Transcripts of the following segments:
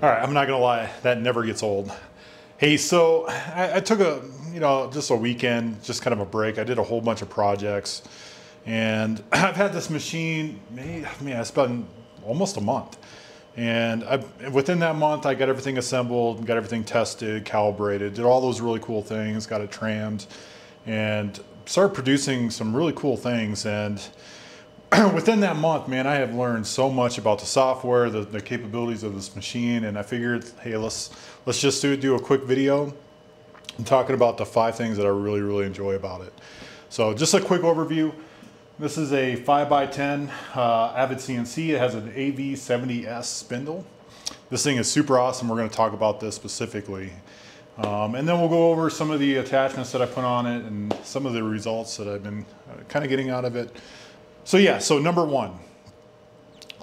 All right, I'm not gonna lie, that never gets old. Hey, so I, I, took a, you know, just a weekend, just kind of a break. I did a whole bunch of projects, and I've had this machine. Maybe, I it's almost a month, and I, within that month, I got everything assembled, got everything tested, calibrated, did all those really cool things, got it trimmed, and started producing some really cool things. And within that month, man, I have learned so much about the software, the, the capabilities of this machine, and I figured, hey, let's let's just do, do a quick video I'm talking about the five things that I really, really enjoy about it. So just a quick overview. This is a 5x10 uh, Avid CNC. It has an AV70S spindle. This thing is super awesome. We're going to talk about this specifically. Um, and then we'll go over some of the attachments that I put on it and some of the results that I've been uh, kind of getting out of it. So yeah, so number one,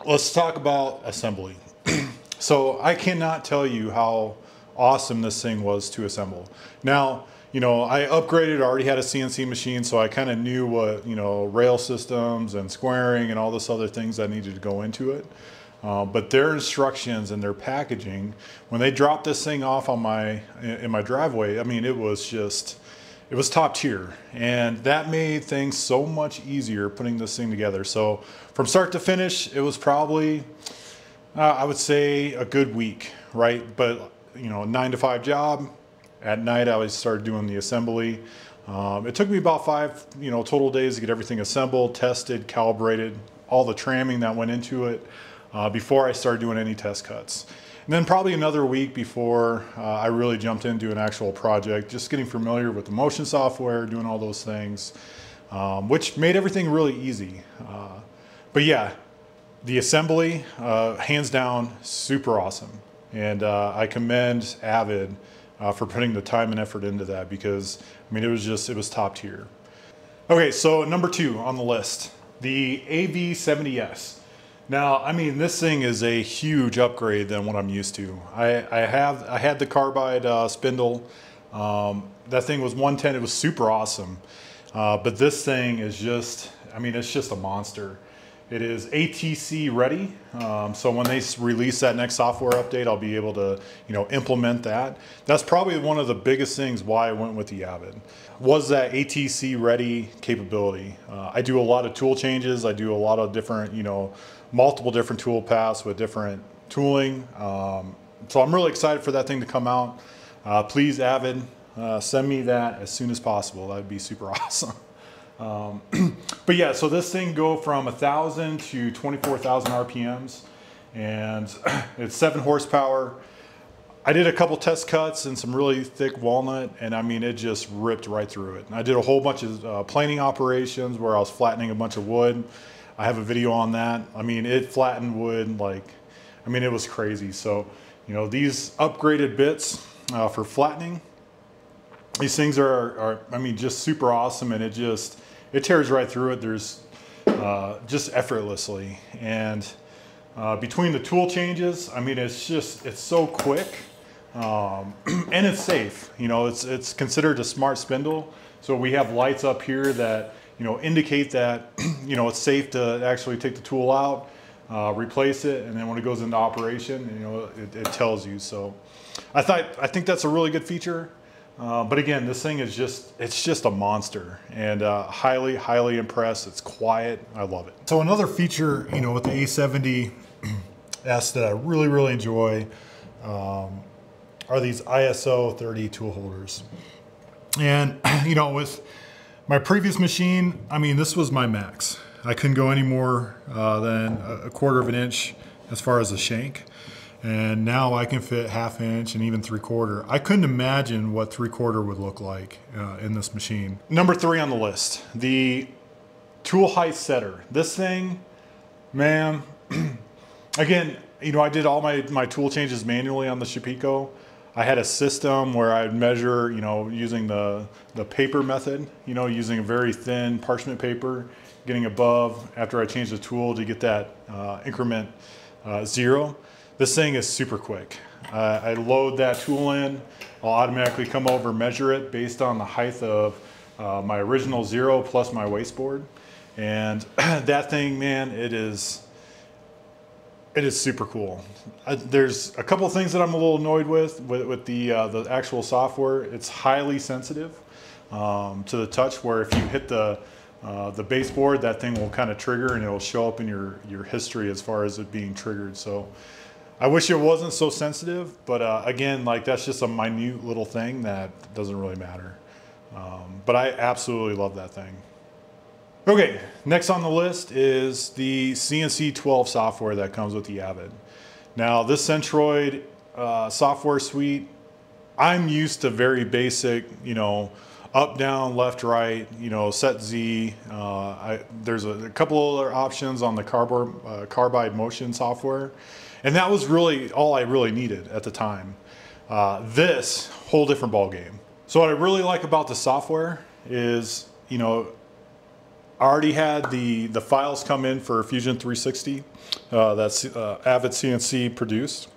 let's talk about assembly. so I cannot tell you how awesome this thing was to assemble. Now, you know, I upgraded, already had a CNC machine, so I kind of knew what, you know, rail systems and squaring and all this other things that needed to go into it. Uh, but their instructions and their packaging, when they dropped this thing off on my, in my driveway, I mean, it was just, it was top tier and that made things so much easier putting this thing together. So from start to finish it was probably uh, i would say a good week right? But you know nine to five job at night i always started doing the assembly. Um, it took me about five you know total days to get everything assembled tested calibrated all the tramming that went into it uh, before i started doing any test cuts and then probably another week before uh, I really jumped into an actual project, just getting familiar with the motion software, doing all those things, um, which made everything really easy. Uh, but yeah, the assembly, uh, hands down, super awesome. And uh, I commend Avid uh, for putting the time and effort into that because, I mean, it was just, it was top tier. Okay, so number two on the list, the AV70S. Now, I mean, this thing is a huge upgrade than what I'm used to. I, I have I had the carbide uh, spindle. Um, that thing was 110. It was super awesome. Uh, but this thing is just, I mean, it's just a monster. It is ATC ready. Um, so when they release that next software update, I'll be able to, you know, implement that. That's probably one of the biggest things why I went with the Avid was that ATC ready capability. Uh, I do a lot of tool changes. I do a lot of different, you know, multiple different tool paths with different tooling. Um, so I'm really excited for that thing to come out. Uh, please, Avid, uh, send me that as soon as possible. That would be super awesome. Um, but yeah, so this thing go from 1,000 to 24,000 RPMs and it's seven horsepower. I did a couple test cuts and some really thick walnut and I mean it just ripped right through it. And I did a whole bunch of uh, planing operations where I was flattening a bunch of wood I have a video on that. I mean, it flattened wood like, I mean, it was crazy. So, you know, these upgraded bits uh, for flattening, these things are, are, I mean, just super awesome and it just, it tears right through it. There's uh, just effortlessly. And uh, between the tool changes, I mean, it's just, it's so quick um, and it's safe. You know, it's, it's considered a smart spindle. So we have lights up here that you know, indicate that, you know, it's safe to actually take the tool out, uh, replace it, and then when it goes into operation, you know, it, it tells you. So I thought, I think that's a really good feature. Uh, but again, this thing is just, it's just a monster and uh, highly, highly impressed. It's quiet. I love it. So another feature, you know, with the A70S that I really, really enjoy um, are these ISO 30 tool holders. And, you know, with, my previous machine, I mean, this was my max. I couldn't go any more uh, than a quarter of an inch as far as the shank. And now I can fit half inch and even three quarter. I couldn't imagine what three quarter would look like uh, in this machine. Number three on the list, the tool height setter. This thing, man, again, you know, I did all my, my tool changes manually on the Shapeoko. I had a system where I'd measure, you know, using the, the paper method, you know, using a very thin parchment paper, getting above after I changed the tool to get that uh, increment uh, zero. This thing is super quick. Uh, I load that tool in, I'll automatically come over measure it based on the height of uh, my original zero plus my wasteboard. And that thing, man, it is, It is super cool. Uh, there's a couple things that I'm a little annoyed with with, with the uh, the actual software. It's highly sensitive um, to the touch, where if you hit the uh, the baseboard, that thing will kind of trigger and it will show up in your your history as far as it being triggered. So I wish it wasn't so sensitive, but uh, again, like that's just a minute little thing that doesn't really matter. Um, but I absolutely love that thing. Okay, next on the list is the CNC 12 software that comes with the Avid. Now this Centroid uh, software suite, I'm used to very basic, you know, up, down, left, right, you know, set Z. Uh, I, there's a, a, couple other options on the uh, carbide motion software. And that was really all I really needed at the time. Uh, this, whole different ball game. So what I really like about the software is, you know, already had the, the files come in for Fusion 360 uh, that's uh, Avid CNC produced.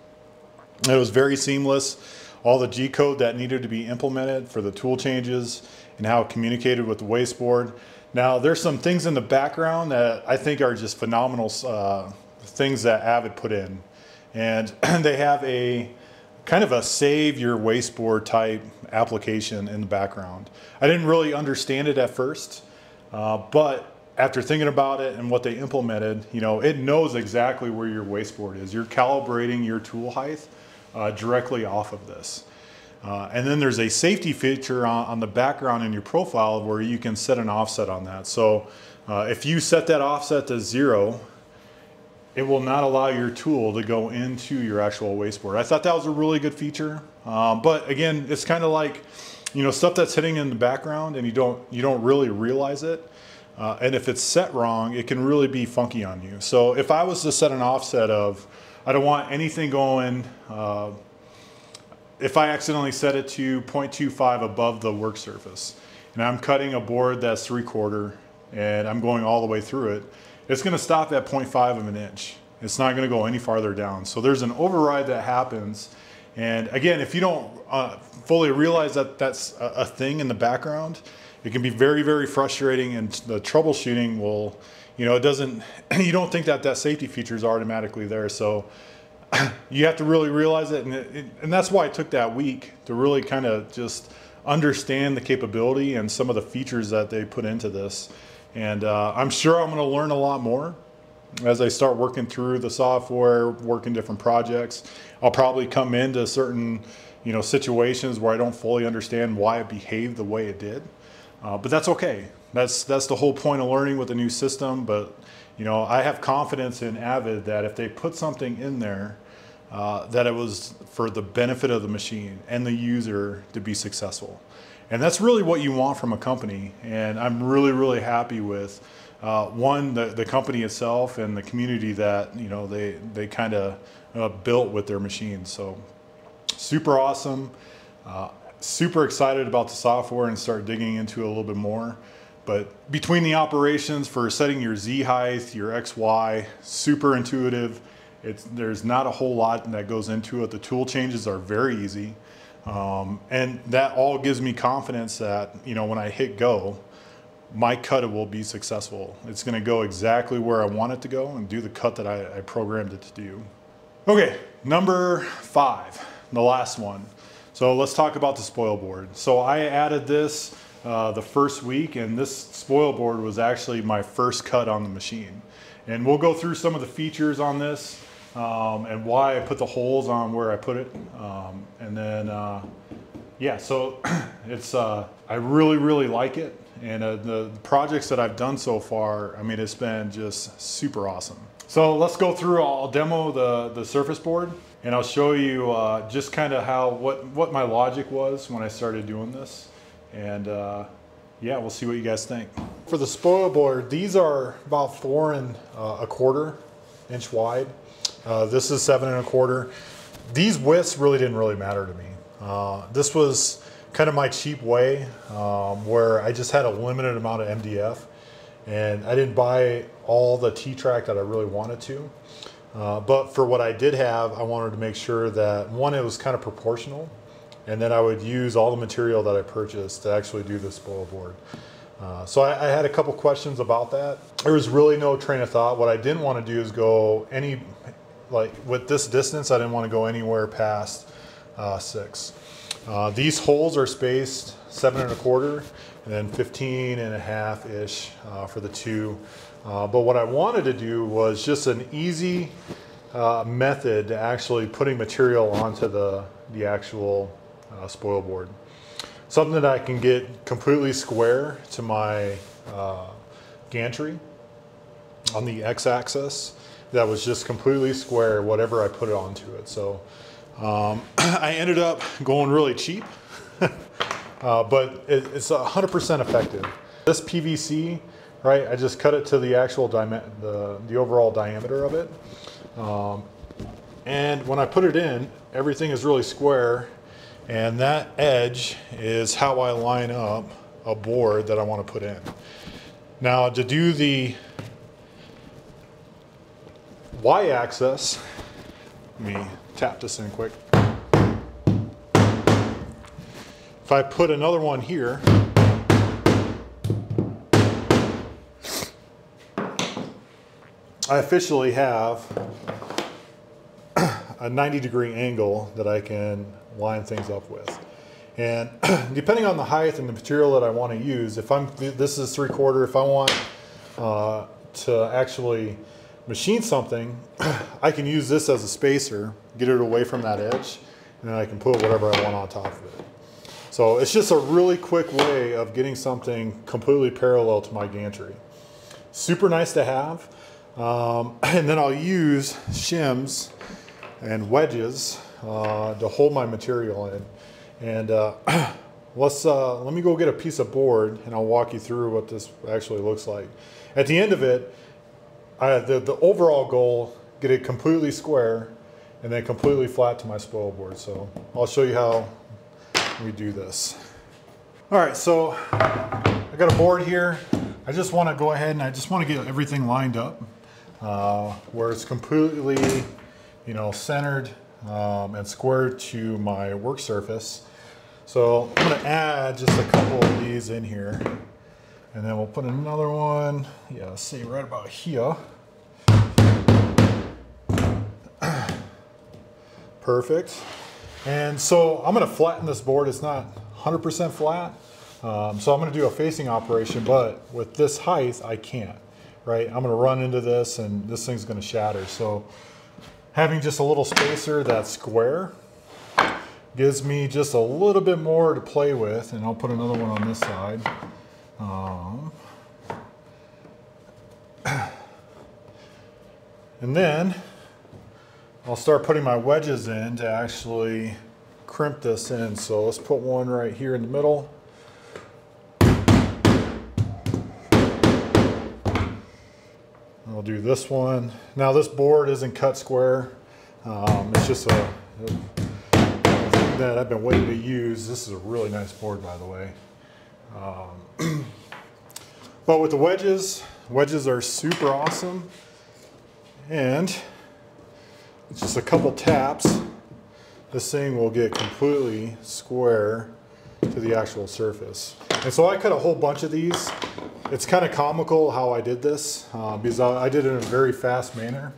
It was very seamless. All the G code that needed to be implemented for the tool changes and how it communicated with the wasteboard. Now there's some things in the background that I think are just phenomenal uh, things that Avid put in. And they have a kind of a save your wasteboard type application in the background. I didn't really understand it at first. Uh, but after thinking about it and what they implemented, you know, it knows exactly where your wasteboard is. You're calibrating your tool height uh, directly off of this. Uh, and then there's a safety feature on, on, the background in your profile where you can set an offset on that. So uh, if you set that offset to zero, it will not allow your tool to go into your actual wasteboard. I thought that was a really good feature. Um, but again, it's kind of like, you know, stuff that's hitting in the background and you don't, you don't really realize it. Uh, and if it's set wrong, it can really be funky on you. So if I was to set an offset of, I don't want anything going, uh, if I accidentally set it to 0.25 above the work surface, and I'm cutting a board that's three quarter, and I'm going all the way through it, it's gonna stop at 0.5 of an inch. It's not gonna go any farther down. So there's an override that happens and again, if you don't uh, fully realize that that's a, thing in the background, it can be very, very frustrating and the troubleshooting will, you know, it doesn't, you don't think that that safety feature is automatically there. So you have to really realize it and, it, and that's why it took that week to really kind of just understand the capability and some of the features that they put into this. And uh, I'm sure I'm going to learn a lot more as I start working through the software, working different projects, I'll probably come into certain you know situations where I don't fully understand why it behaved the way it did. Uh, but that's okay. That's that's the whole point of learning with a new system. But you know, I have confidence in Avid that if they put something in there, uh, that it was for the benefit of the machine and the user to be successful. And that's really what you want from a company. And I'm really, really happy with uh, one, the, the company itself and the community that, you know, they, they kind of uh, built with their machines. So super awesome. Uh, super excited about the software and start digging into it a little bit more. But between the operations for setting your Z height, your XY, super intuitive. It's, there's not a whole lot that goes into it. The tool changes are very easy. Um, and that all gives me confidence that, you know, when I hit go, my cut will be successful. It's gonna go exactly where I want it to go and do the cut that I, I programmed it to do. Okay, number five, the last one. So let's talk about the spoil board. So I added this uh, the first week and this spoil board was actually my first cut on the machine. And we'll go through some of the features on this um, and why I put the holes on where I put it. Um, and then, uh, yeah, so it's, uh, I really, really like it. And uh, the projects that I've done so far, I mean, it's been just super awesome. So let's go through, I'll demo the, the surface board and I'll show you uh, just kind of how, what, what my logic was when I started doing this. And uh, yeah, we'll see what you guys think. For the spoil board, these are about four and uh, a quarter inch wide. Uh, this is seven and a quarter. These widths really didn't really matter to me. Uh, this was kind of my cheap way um, where I just had a limited amount of MDF and I didn't buy all the T-track that I really wanted to. Uh, but for what I did have, I wanted to make sure that one, it was kind of proportional and then I would use all the material that I purchased to actually do this spoil board. Uh, so I, I, had a couple questions about that. There was really no train of thought. What I didn't want to do is go any like with this distance, I didn't want to go anywhere past uh, six. Uh, these holes are spaced seven and a quarter and then 15 and a half ish uh, for the two. Uh, but what I wanted to do was just an easy uh, method to actually putting material onto the, the actual uh, spoil board. Something that I can get completely square to my uh, gantry on the x-axis that was just completely square whatever I put it onto it. So um, I ended up going really cheap, uh, but it, it's 100% effective. This PVC, right, I just cut it to the actual, the, the overall diameter of it. Um, and when I put it in, everything is really square and that edge is how I line up a board that I want to put in. Now to do the y-axis, let me tap this in quick. If I put another one here, I officially have a 90 degree angle that I can line things up with. And depending on the height and the material that I want to use, if I'm, this is three quarter, if I want uh, to actually machine something, I can use this as a spacer, get it away from that edge, and then I can put whatever I want on top of it. So it's just a really quick way of getting something completely parallel to my gantry. Super nice to have. Um, and then I'll use shims and wedges uh, to hold my material in. And uh, let's uh, let me go get a piece of board and I'll walk you through what this actually looks like. At the end of it, I, the, the overall goal, get it completely square and then completely flat to my spoil board. So I'll show you how we do this. All right, so I got a board here. I just want to go ahead and I just want to get everything lined up uh, where it's completely, you know, centered um, and square to my work surface. So I'm to add just a couple of these in here. And then we'll put another one, yeah, see right about here. Perfect. And so I'm going to flatten this board. It's not 100% flat. Um, so I'm going to do a facing operation, but with this height, I can't, right? I'm going to run into this and this thing's going to shatter. So Having just a little spacer that's square gives me just a little bit more to play with and I'll put another one on this side. Um, and then I'll start putting my wedges in to actually crimp this in. So let's put one right here in the middle. I'll do this one. Now this board isn't cut square. Um, it's just a, a that I've been waiting to use. This is a really nice board, by the way. Um, but with the wedges, wedges are super awesome. And it's just a couple taps, this thing will get completely square to the actual surface. And so I cut a whole bunch of these it's kind of comical how I did this uh, because I, I, did it in a very fast manner.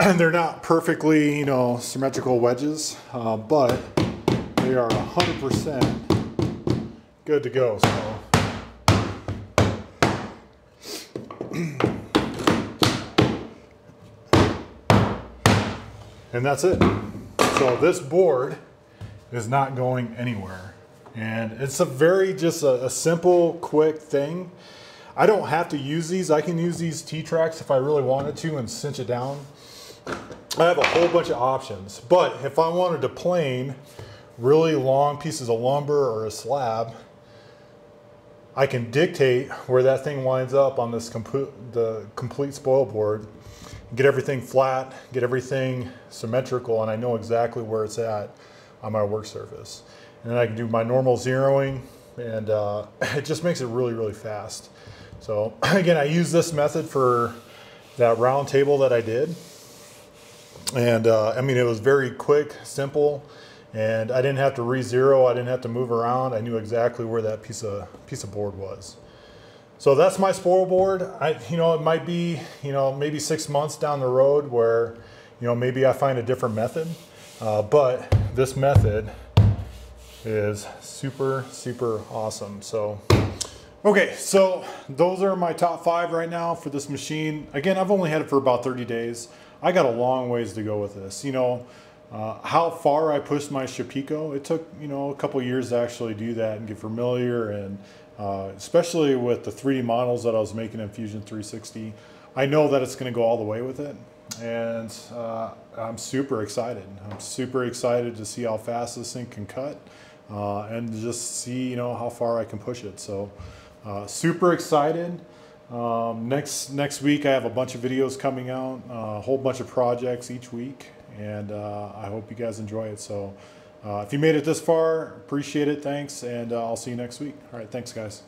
And they're not perfectly, you know, symmetrical wedges, uh, but they are 100% good to go. So. and that's it. So this board is not going anywhere. And it's a very just a, a, simple, quick thing. I don't have to use these. I can use these T-tracks if I really wanted to and cinch it down. I have a whole bunch of options. But if I wanted to plane really long pieces of lumber or a slab, I can dictate where that thing winds up on this complete, the complete spoil board, get everything flat, get everything symmetrical, and I know exactly where it's at on my work surface. And then I can do my normal zeroing and uh, it just makes it really, really fast. So again, I use this method for that round table that I did. And uh, I mean, it was very quick, simple, and I didn't have to re-zero. I didn't have to move around. I knew exactly where that piece of, piece of board was. So that's my spoil board. I, you know, it might be, you know, maybe six months down the road where, you know, maybe I find a different method. Uh, but this method is super, super awesome. So, okay, so those are my top five right now for this machine. Again, I've only had it for about 30 days. I got a long ways to go with this. You know, uh, how far I pushed my Shapeoko, it took, you know, a couple years to actually do that and get familiar and uh, especially with the 3D models that I was making in Fusion 360. I know that it's going to go all the way with it and uh, I'm super excited. I'm super excited to see how fast this thing can cut uh, and just see, you know, how far I can push it. So uh, super excited. Um, next next week I have a bunch of videos coming out, uh, a whole bunch of projects each week, and uh, I hope you guys enjoy it. So uh, if you made it this far, appreciate it. Thanks, and I'll see you next week. All right, thanks, guys.